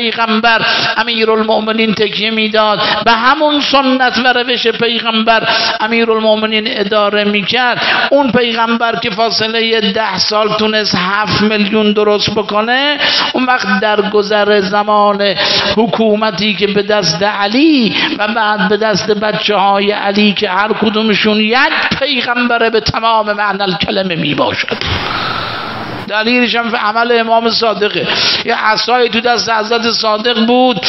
پیغمبر امیر المؤمنین تکیه می‌داد. به همون سنت و روش پیغمبر امیر المؤمنین اداره می‌کرد. اون پیغمبر که فاصله ده سال تونست هفت میلیون درست بکنه اون وقت در گذر زمان حکومتی که به دست علی و بعد به دست بچه های علی که هر کدومشون یک پیغمبره به تمام معنی کلمه می باشد دلیلش هم عمل امام صادقه. یه عصای تو دست حضرت صادق بود.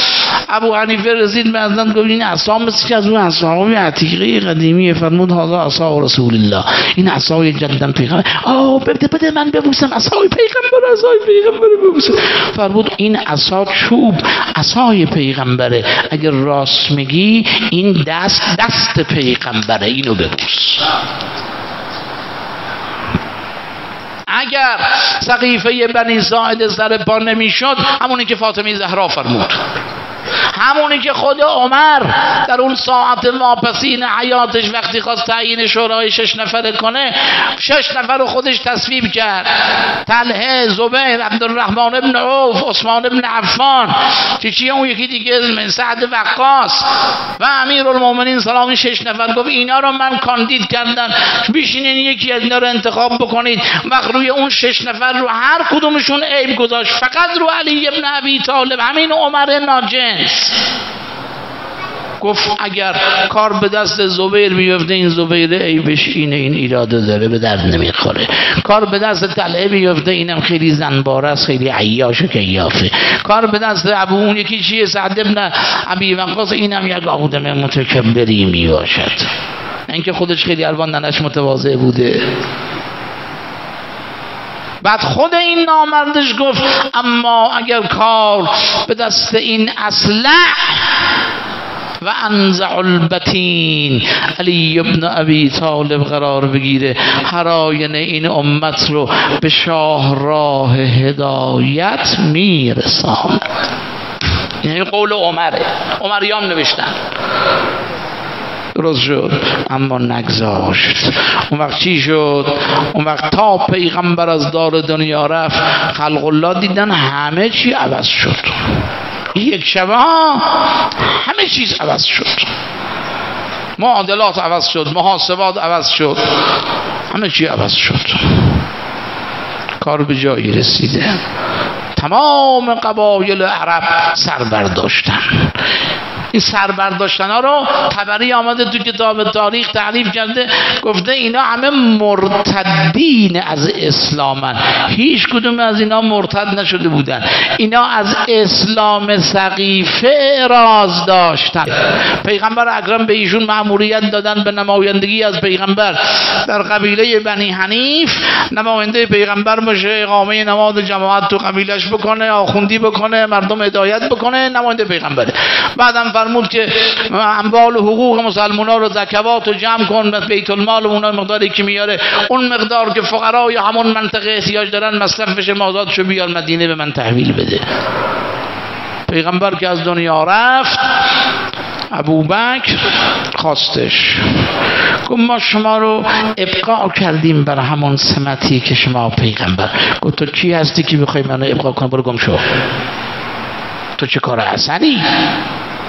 ابو حنیفه رسید به حضرت گفت این عصا مثل که از اون عصاهای عتیقه قدیمی فرمود حالا عصا رسول الله. این عصای جدن پیغمبر. آه بده بده من ببوسم. عصای پیغمبر عصای پیغمبر ببوسم. فرمود این عصا چوب عصای پیغمبره. اگر راست میگی این دست دست پیغمبره. اینو ببوس. اگر سقیفه بنی ساعد سر پا نمی‌شد همونی که فاطمه زهرا فرمود. همونی که خود عمر در اون ساعت واپسین حیاتش وقتی خواست تعیین شورای شش نفره کنه شش نفر رو خودش تصویب کرد. تله زبیر عبدالرحمن ابن عوف عثمان ابن عفان چی اون یکی دیگه سعد وقاص و امیر المومنین سلام شش نفر گفت اینا رو من کاندید کردن. بیشینین یکی از اینا رو انتخاب بکنید. وقت روی اون شش نفر رو هر کدومشون عیب گذاشت. فقط رو علی ابن ابی طالب همین عمر ناجن گفت اگر کار به دست زبیر بیفته این زبیر عیبش اینه این ایراده داره به درد نمی‌خوره. کار به دست طلعه بیفته اینم خیلی زنباره است خیلی عیاش و کیافه. کار به دست ابو اون یکی چیه؟ سعد ابن ابی وقاص اینم یک آدم متکبری می باشد اینکه خودش خیلی الوان ننش متواضع بوده. بعد خود این نامردش گفت اما اگر کار به دست این اصلح و انزع البتین. علی ابن ابی طالب قرار بگیره. هر این امت رو به شاه راه هدایت میرسان یعنی قول عمره. عمریام نوشتن. درست شد. اما نگذاشت. اون وقت چی شد؟ اون وقت تا پیغمبر از دار دنیا رفت خلق الله دیدن همه چی عوض شد. یک شبه همه چیز عوض شد. معادلات عوض شد محاسبات عوض شد. همه چی عوض شد. کار به جایی رسیده. تمام قبایل عرب سر برداشتن. این سربرداشتن ها رو تبری آمده تو کتاب تاریخ تعریف کرده گفته اینا همه مرتدین از اسلامن هیچ کدوم از اینا مرتد نشده بودن. اینا از اسلام سقیفه اعراض داشتن. پیغمبر اکرم به ایشون معمولیت دادن به نمایندگی از پیغمبر. در قبیله بنی حنیف نماینده پیغمبر باشه اقامه نماز جماعت تو قبیلش بکنه آخوندی بکنه مردم هدایت بکنه نماینده پیغمبره بعدم فرمود که اموال و حقوق مسلمان ها رو زکوات رو جمع کن بیت المال و اونا مقداری که میاره. اون مقدار که فقرای همون منطقه احتیاج دارن مصرف بشه مازاد شو بیار مدینه به من تحویل بده. پیغمبر که از دنیا رفت ابو بکر خواستش. گفت ما شما رو ابقاء کردیم بر همون سمتی که شما پیغمبر. گفت تو کی هستی که بخوای منو ابقاء کنم؟ برو گم شو. تو چه کار اثری؟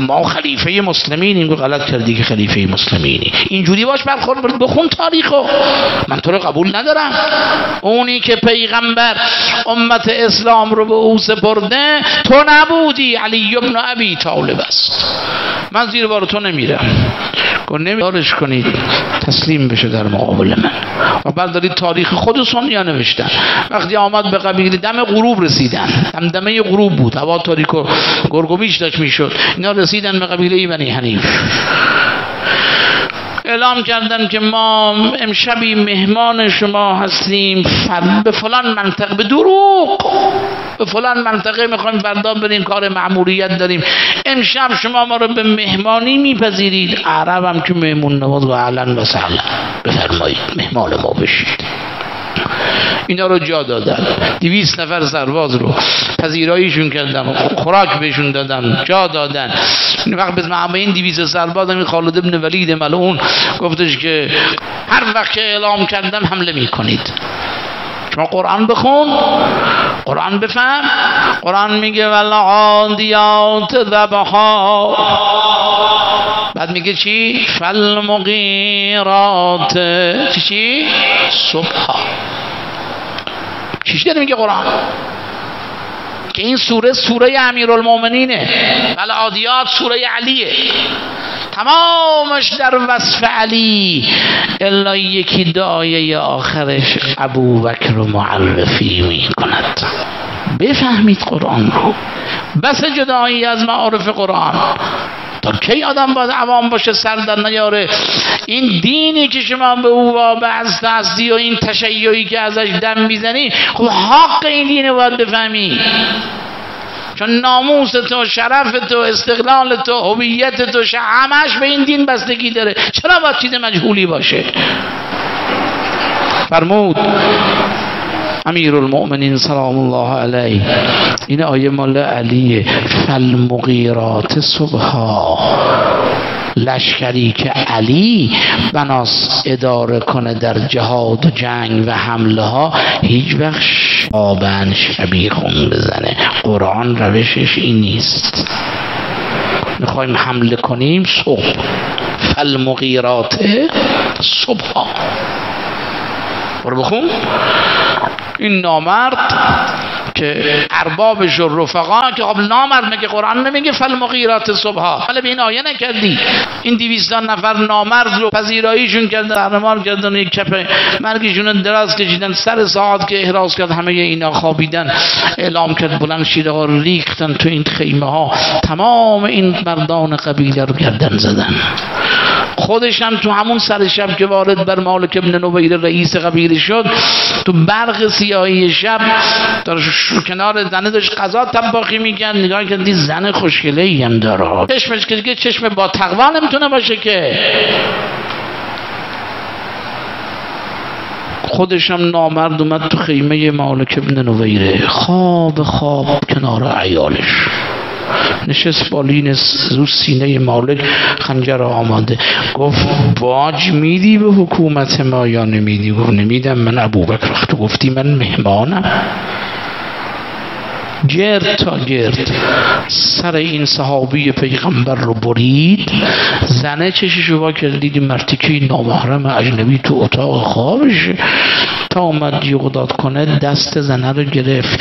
ما خلیفه مسلمین این غلط کردی که خلیفه مسلمینی. اینجوری باش برخورد بخون تاریخو. من تو رو قبول ندارم. اونی که پیغمبر امت اسلام رو به او سپرده تو نبودی. علی ابن ابی طالب است. من زیر بار تو نمیرم. نمیدارش کنید تسلیم بشه در مقابل من. و بعد دارید تاریخ خود سنیا نوشتن. وقتی آمد به قبیل دم غروب رسیدن. دمدمه غروب بود. هوا تاریک و گرگومیش داشت می‌شد. اینا رسیدن به قبیله بنی حنیف. اعلام کردن که ما امشبی مهمان شما هستیم. به فلان منطقه به دروغ. به فلان منطقه می‌خوایم فردا بریم کار معمولیت داریم. امشب شما ما رو به مهمانی میپذیرید. عرب هم که مهمون نواز و علن و سهلا بفرمایید مهمان ما بشید. اینا رو جا دادن. دویست نفر سرباز رو پذیراییشون کردن خوراک بهشون دادن جا دادن. این وقت به این دویست سرباز این خالد ابن ولید ملعون گفتش که هر وقت که اعلام کردم حمله می‌کنید. شما قرآن بخون قرآن بفهم قرآن میگه والعادیات ذبحا. بعد میگه چی؟ فالمغیرات. چی چی؟ صبح چیش داره میگه قرآن؟ که این سوره سوره امیرالمومنینه. والعادیات سوره علیه. تمامش در وصف علی. الا یکی دعایه آخرش ابو بکر معرفی می کند بفهمید قرآن رو. بس جدایی از معارف قرآن. تا کی آدم باید عوام باشه سر در نیاره؟ این دینی که شما به او وابست هستی و این تشیعی که ازش دم می‌زنی خب حق این دینه باید بفهمی. چون ناموس تو شرف تو استقلال تو هویت تو همش به این دین بستگی داره. چرا باید چیز مجهولی باشه؟ فرمود امیر المؤمنین سلام الله علیه این آیه مال علیه فالمغیرات صبحا لشکری که علی بناس اداره کنه در جهاد و جنگ و حمله ها هیچ وقت شابن شبیه خون بزنه قرآن روشش این نیست می‌خوایم حمله کنیم صبح فالمغیرات صبح برو بخون این نامرد که اربابش و رفقا که خب نامرد میگه قرآن نمیگه فالمغیرات صبح حالا به این آیه نکردی. این دیویستان نفر نامرد رو پذیراییشون کردن قهرمان کردن یک کپ مرگشون دراز کشیدن سر ساعت که احراز کرد همه اینا خوابیدن اعلام کرد بلند شیره ها ریختن تو این خیمه ها. تمام این مردان قبیله رو گردن زدن. خودش هم تو همون سر شب که وارد بر مالک ابن نویر رئیس قبیله شد تو برق سیاهی شب در کنار زنه داشت غذا تباخی می‌کرد نگاه کردی زن خوشگله ای هم داره. چشمش که دیگه چشم با تقوا نمی‌تونه باشه که. خودش هم نامرد اومد تو خیمه مالک ابن نویره خواب خواب کنار عیالش. نشست بالین رو سینه مالک خنجر آماده. گفت باج میدی به حکومت ما یا نمیدی؟ گفت نمیدم. من ابوبکر وقت گفتی من مهمانم. گرد تا گرد سر این صحابی پیغمبر رو برید. زنه چشش با کرد دیدی مرتکه نامحرم اجنبی تو اتاق خوابش تا اومد جیغ کنه دست زنه رو گرفت.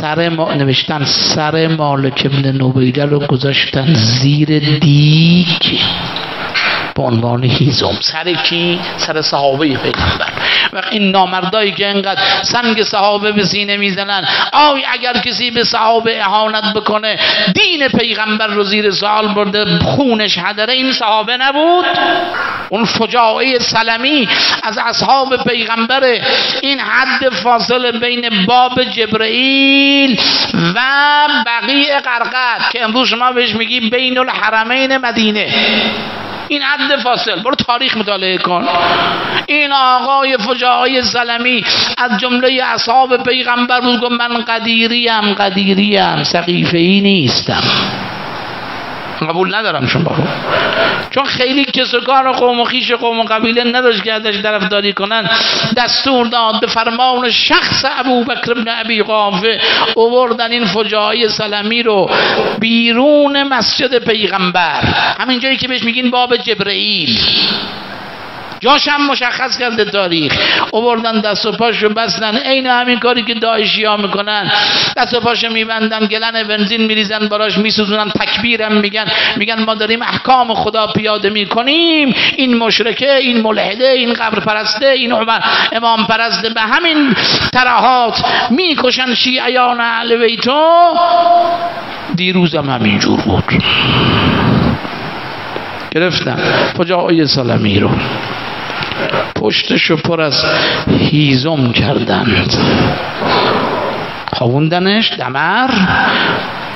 سر ما نوشتن سر مالک ابن نوبیده رو گذاشتن زیر دیگ. به عنوان هیزم. سر کی؟ سر صحابه پیغمبر. و این نامردایی که انقدر سنگ صحابه به سینه می‌زنن. آی اگر کسی به صحابه اهانت بکنه دین پیغمبر رو زیر سوال برده خونش هدره این صحابه نبود؟ اون فجاعه سلمی از اصحاب پیغمبر این حد فاصله بین باب جبرئیل و بقیه قرقد که امروز شما بهش میگی بین الحرمین مدینه. این حد فاصل برو تاریخ مطالعه کن. این آقای فجاهای زلمی از جمله اصحاب پیغمبر بود من قدیریم قدیریم سقیفه ای نیستم. قبول ندارم. شما چون خیلی کس و کار قوم و خیش قوم و قبیله نداشت که ازش طرفداری کنن. دستور داد به فرمان شخص ابو بکر بن ابی قافه اووردن این فجاهای سلمی رو بیرون مسجد پیغمبر. همین جایی که بهش میگین باب جبرئیل. جاش مشخص کرده تاریخ. اووردن دست و پاشو بستن. عین همین کاری که داعشی ها می‌کنن. دست و پاشو میبندن گلن بنزین میریزن براش میسوزونن تکبیرم میگن. میگن ما داریم احکام خدا پیاده می‌کنیم. این مشرکه این ملحده این قبر پرسته این عمر امام پرسته به همین ترهات می‌کشن شیعیان اهل بیتو دیروزم همینجور بود. گرفتم. فجاعه سالمی رو؟ پشتشو پر از هیزم کردند خووندنش دمر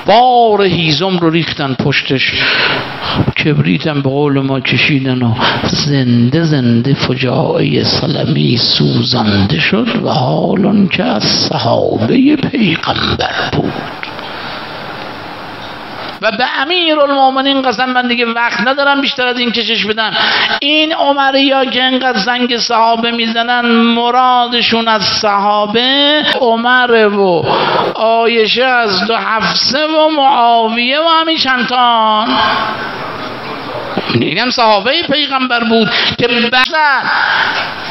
بار هیزم رو ریختن پشتش. کبریتم به قول ما کشیدن و زنده زنده فجاعه سلمی سوزنده شد و حالون که از صحابه پیغمبر بود. و به امیر المومنین قسم من دیگه وقت ندارم بیشتر از این کشش بدم. این عمریا که انقدر زنگ صحابه می‌زنن مرادشون از صحابه عمر و آیشه از دو حفصه و معاویه و همین چندتان. این هم صحابه پیغمبر بود که بعدا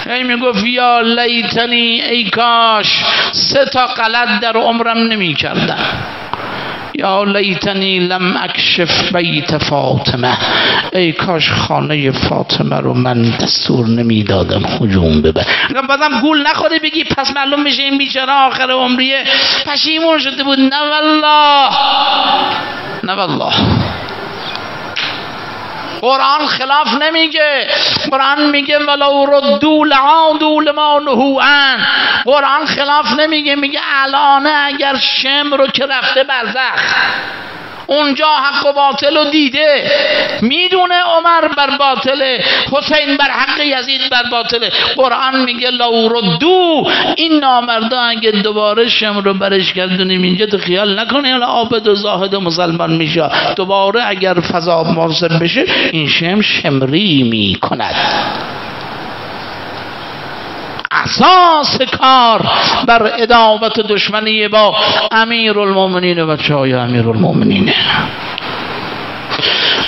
هی می‌گفت یا لیتنی ای کاش سه تا غلط در عمرم نمی کردم یا لیتنی لم اکشف بیت فاطمه. ای کاش خانه فاطمه رو من دستور نمی‌دادم هجوم ببر. بعدم گول نخوره بگی پس معلوم میشه این بیچاره آخر عمریه پشیمون شده بود. نه والله. نه والله. قرآن خلاف نمیگه. قرآن میگه ولو ردو لعادو لما نهو ان قرآن خلاف نمیگه میگه الان اگر شم رو که رفته برزخ. اونجا حق و باطل رو دیده. می‌دونه عمر بر باطله حسین بر حق یزید بر باطله. قرآن میگه لو ردو این نامردا اگه دوباره شم رو برش گردونیم اینجا تو خیال نکنه حالا عابد و زاهد و مسلمان میشه. دوباره اگر فضا موثر بشه این شم شمری می‌کند. اساس کار بر ادامت دشمنی با امیر المومنین و بچه های امیر المومنین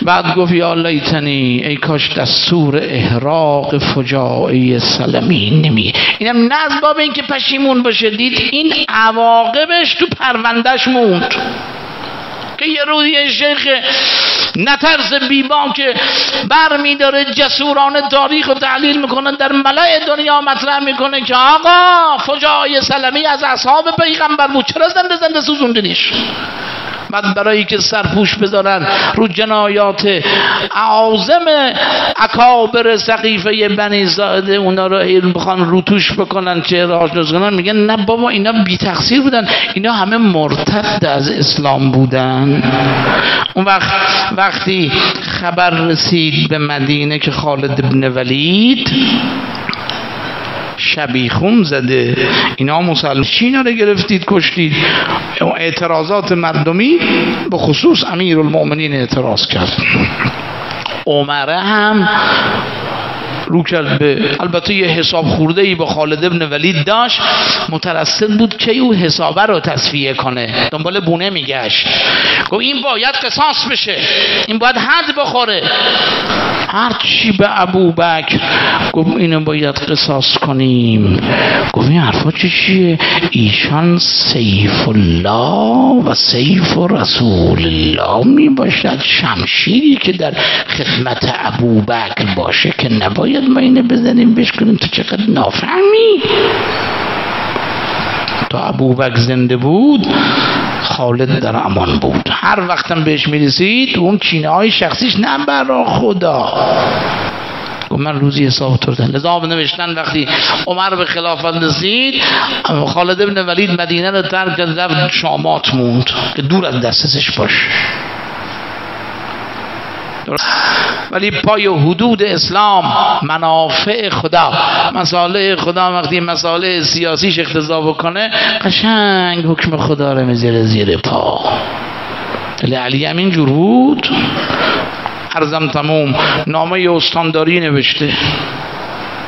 بعد گفت یا لیتنی ای کاش دستور احراق فجاعی سلمی نمی. اینم نه از باب اینکه پشیمون باشه. دید این عواقبش تو پروندهش موند. که یه روی شیخ نترس بیبان که بر میداره جسوران تاریخ و تحلیل می‌کنه در ملای دنیا مطرح می‌کنه که آقا فجای سلمی از اصحاب پیغمبر بود. چرا زنده زنده سوزوندنیش؟ بعد برای که سرپوش بذارن رو جنایات اعظم اکابر سقیفه بنی زاده اونا رو بخوان روتوش بکنن چه آشناس کنن میگن نه بابا اینا بی تقصیر بودن. اینا همه مرتد از اسلام بودن. اون وقت وقتی خبر رسید به مدینه که خالد ابن ولید شبیخون زده. اینا مسلم چی رو گرفتید کشتید؟ اعتراضات مردمی به خصوص امیر المؤمنین اعتراض کرد. عمره هم رو کرد. به البته یه حساب خورده ای با خالد ابن ولید داشت. مترصد بود که او حسابه رو تصفیه کنه. دنبال بونه میگشت. گفت این باید قصاص بشه. این باید حد بخوره. هر چی به ابو بکر گفت اینو باید قصاص کنیم. گفت این حرفا چیه؟ ایشان سیف الله و سیف رسول الله می باشد شمشیری که در خدمت ابو بکر باشه که نباید باید ما اینه بزنیم بهش کنیم تو چقدر نافهمی. تا ابوبکر زنده بود خالد در امان بود. هر وقتم بهش می‌رسید اون چینه های شخصیش نه برا خدا. گفت من روزی حساب تردن لذا نوشتن وقتی عمر به خلافت رسید خالد ابن ولید مدینه رو ترک کرد رفت شامات موند که دور از دستش باشه. ولی پای حدود اسلام منافع خدا مساله خدا وقتی مساله سیاسیش اختضا بکنه قشنگ حکم خدا رو می‌ذاره زیر پا. علی هم اینجور بود؟ ارزم تموم نامه استانداری نوشته.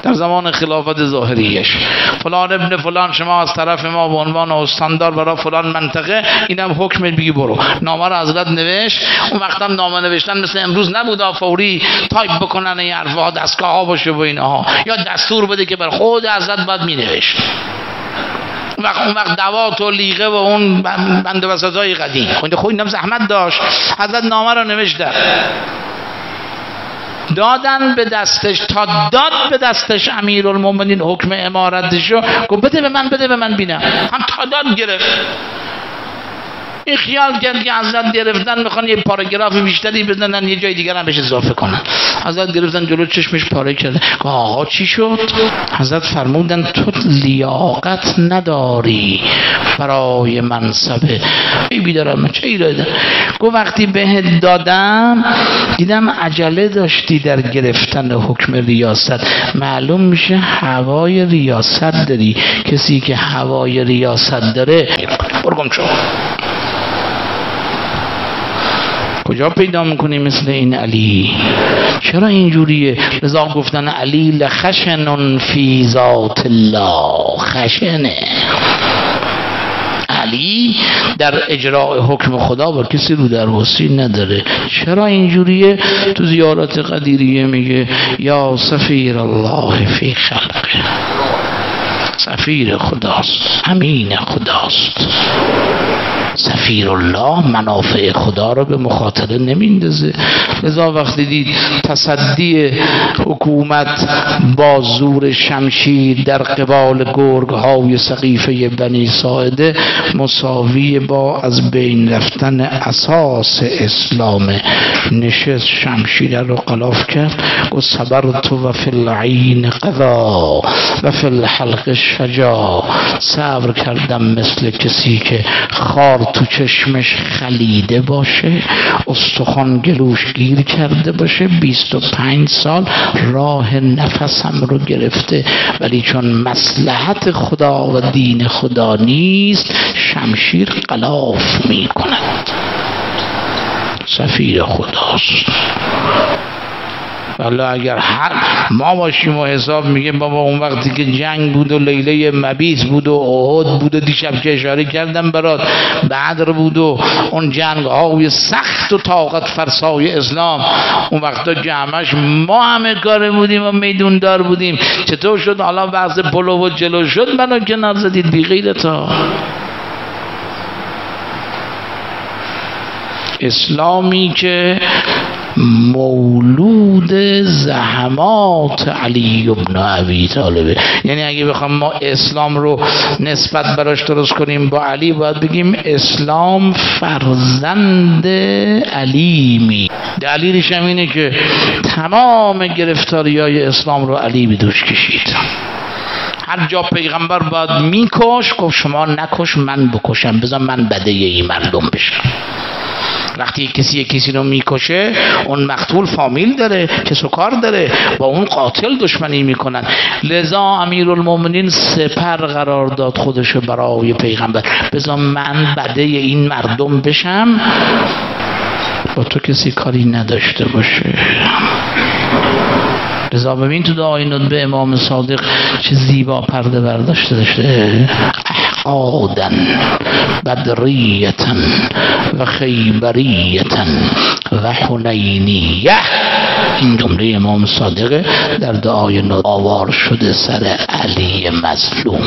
در زمان خلافت ظاهریش. فلان ابن فلان شما از طرف ما به عنوان استاندار برای فلان منطقه اینم حکم بگی برو. نامه رو حضرت نوشت. اون وقتم نامه نوشتن مثل امروز نبود فوری تایپ بکنن این حرفها دستگاه ها باشه و اینها. یا دستور بده که بر خود حضرت باید می نوشت وقت اون وقت دوات و لیغه و اون بند وسط قدیم. خود خب اینم زحمت داشت. حضرت نامه رو نوشته دادن به دستش تا داد به دستش امیر المومنین حکم امارتشو گفت بده به من بده به من بینم. هم تا داد گرفت. این خیال کرد که حضرت گرفتن می‌خوان یه پاراگراف بیشتری بزنن یه جای دیگر هم بهش اضافه کنن. حضرت گرفتن جلو چشمش پاره کرده آقا چی شد؟ حضرت فرمودن تو لیاقت نداری برای منصب. ای بیدارم چه ایراده گفت وقتی بهت دادم دیدم عجله داشتی در گرفتن حکم ریاست. معلوم میشه هوای ریاست داری. کسی که هوای ریاست داره برگم شو. کجا پیدا می‌کنی مثل این علی؟ چرا اینجوریه؟ لذا گفتن علی لخشن فی ذات الله. خشنه. علی در اجراع حکم خدا با کسی رو در نداره. چرا اینجوریه؟ تو زیارات قدیریه میگه یا سفیر الله فی خلقه سفیر خداست. امین خداست. سفیر الله منافع خدا رو به مخاطره نمیندازه لذا وقتی دید تصدی حکومت با زور شمشیر در قبال گرگ های سقیفه بنی ساعده مساوی با از بین رفتن اساس اسلام نشست شمشیر رو قلاف کرد و صبر تو و فی العین قضا و فی الحلق شجا صبر کردم مثل کسی که خار تو چشمش خلیده باشه استخوان گلوش گیر کرده باشه 25 سال راه نفسم رو گرفته. ولی چون مسلحت خدا و دین خدا نیست شمشیر قلاف می کند سفیر خداست. والا اگر هر ما باشیم و حساب میگه بابا اون وقتی که جنگ بود و لیله مبیس بود و احد بود و دیشب که اشاره کردم برات بدر بود و اون جنگ های سخت و طاقت فرسای اسلام. اون وقتا جمعش ما همه کار بودیم و میدون دار بودیم. چطور شد؟ حالا وقت پلو و جلو شد منو کنار زدید بی غیرتا. اسلامی که مولود زحمات علی ابن ابی طالبه. یعنی اگه بخوام ما اسلام رو نسبت براش درست کنیم با علی باید بگیم اسلام فرزند علی می دلیلش هم اینه که تمام گرفتاری های اسلام رو علی به دوش کشید. هر جا پیغمبر باید میکش گفت شما نکش من بکشم بذار من بده این مردم بشم. وقتی کسی کسی رو می‌کشه اون مقتول فامیل داره کس و داره با اون قاتل دشمنی می‌کنن. لذا امیر المومنین سپر قرار داد خودشو برای پیغمبر. بذار من بده این مردم بشم. با تو کسی کاری نداشته باشه. رضا ببین تو دعای به امام صادق چه زیبا پرده برداشته داشته. احقادا بدریتا و خیبریتا و حنینیه این جمله امام صادق در دعای آوار شده سر علی مظلوم